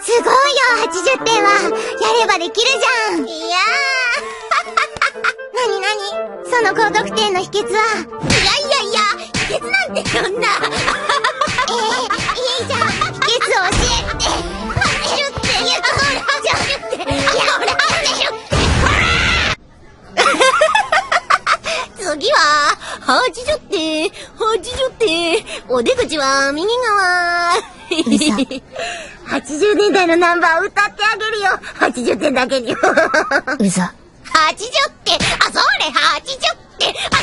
すごいよ、80点は。やればできるじゃん。いやー。なになにその高得点の秘訣は？いやいやいや、秘訣なんてそんな。え えー、いいじゃん。秘訣を教えて。80点。いや、ほら、80点。いや、ほら、80点。次は、80点、80点。お出口は右側。80年代のナンバー歌ってあげるよ。80点だけに。うざ。80点、あ、それ80点、あ、それ80点、あ、